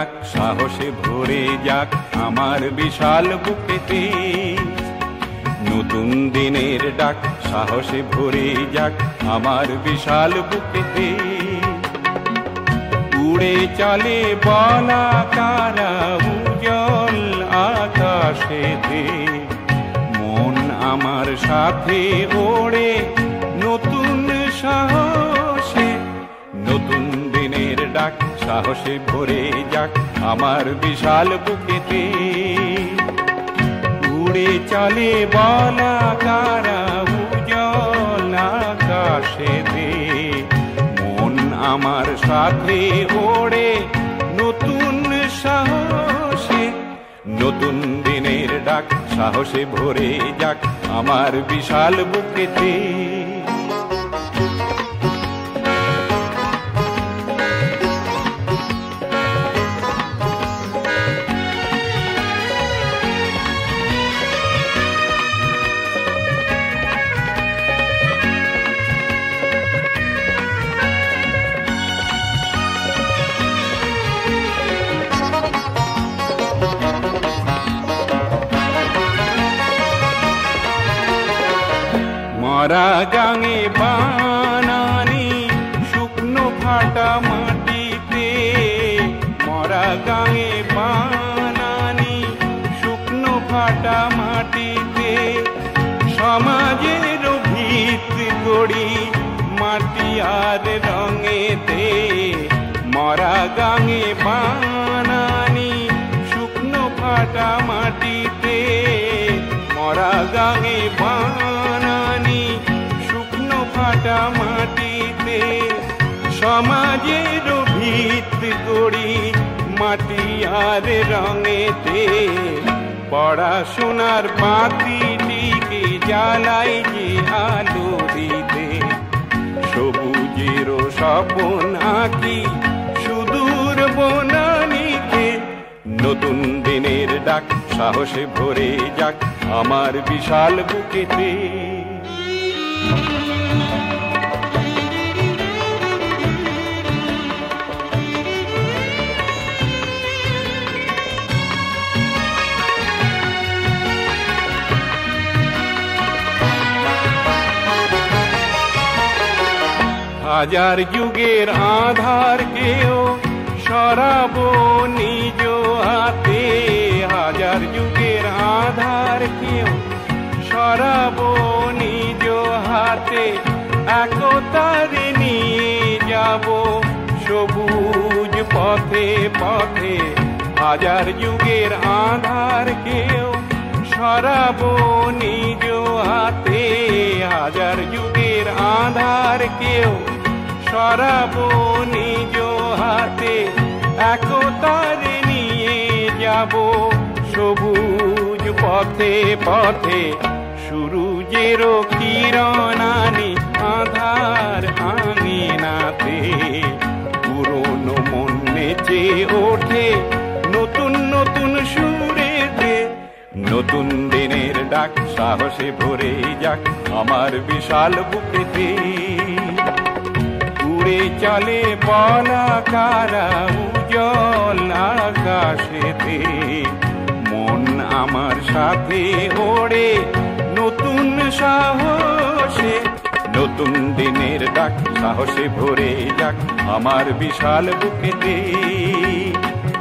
ডাক সাহসে ভরে যাক আমার বিশাল বুকেতে। নতুন দিনের ডাক, সাহসে ভরে যাক আমার বিশাল বুকেতে। উড়ে চলে বলা কারা উজল আকাশেতে। মন আমার সাথে ওড়ে সাহসে ভরে যাক আমার বিশাল বুকেতে। উড়ে চলে বলা কারা উজল আকাশেতে। মন আমার সাথে ওড়ে নতুন সাহসে। নতুন দিনের ডাক সাহসে ভরে যাক আমার বিশাল বুকেতে। মরা গাঙে বানানি শুকনো ফাটা মাটিতে। মরা গাঙে বানানি শুকনো ফাটা মাটিতে। সমাজের ভিত গড়ি মাটি আর রঙেতে। মরা গাঙে বানানি শুকনো ফাটা মাটিতে। মরা গাঙে বানানি ফাটা মাটিতে সমাজের ভিত গড়ি মাটি আর রঙেতে। পড়াশোনার বাতিটিকে জ্বালাই যে আলো দিতে। সবুজের স্বপন আঁকি সুদূর বনানিতে নতুন দিনের ডাক সাহসে ভরে যাক আমার বিশাল বুকেতে। হাজার যুগের আধার কেও সরাবো নিজ হাতে। হাজার যুগের আধার কেও সরাবো নিজ হাতে। একতারে নিয়ে যাব সবুজ পথে পথে। হাজার যুগের আধার কেও সরাবো নিজ হাতে। হাজার যুগের আধার কেউ সরাবো নিজ হাতে। একতারে নিয়ে যাব সবুজ পথে পথে। সূর্যেরও কিরণানি আধার আঙিনাতে। পুরনো মন নেচে ওঠে নতুন নতুন সুরেতে। নতুন দিনের ডাক সাহসে ভরে যাক আমার বিশাল বুকেতে। উড়ে চলে বলা কারা উজল আকাশেতে। মন আমার সাথে ওড়ে নতুন সাহসে। নতুন দিনের ডাক সাহসে ভরে যাক আমার বিশাল বুকেতে।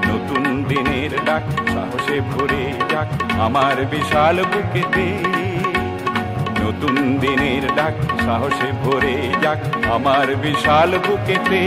নতুন দিনের ডাক সাহসে ভরে যাক আমার বিশাল বুকেতে। নতুন দিনের ডাক সাহসে ভরে যাক আমার বিশাল বুকেতে।